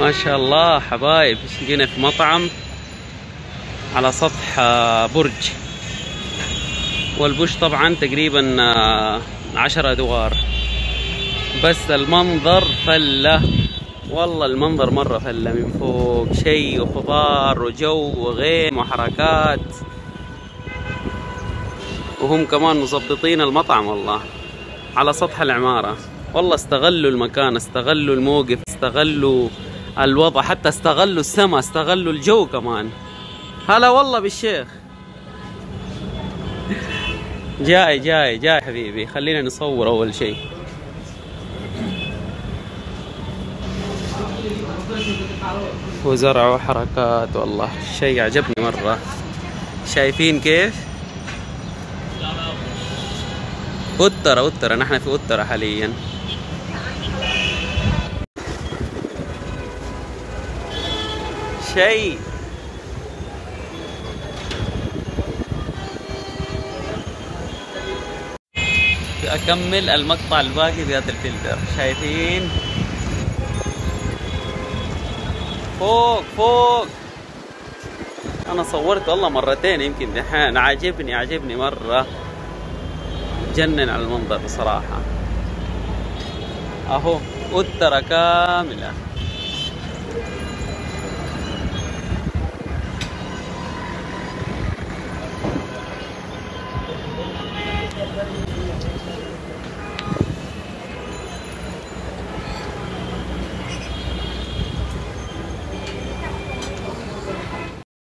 ما شاء الله حبايب جينا في مطعم على سطح آه، برج. والبرج طبعا تقريبا آه، عشر ادوار بس المنظر فلة. والله المنظر مرة فلة من فوق شيء وخضار وجو وغيم وحركات. وهم كمان مظبطين المطعم والله على سطح العمارة. والله استغلوا المكان استغلوا الموقف استغلوا الوضع حتى استغلوا السماء استغلوا الجو كمان. هلا والله بالشيخ. جاي جاي جاي حبيبي. خلينا نصور أول شيء. وزرع وحركات والله شيء عجبني مرة. شايفين كيف؟ أترة أترة نحن في أترة حاليا. شيء. أكمل المقطع الباقي بهذا الفلتر. شايفين؟ فوق فوق. أنا صورت والله مرتين يمكن دحين عاجبني عاجبني مرة. جنن على المنظر بصراحة أهو أترة كاملة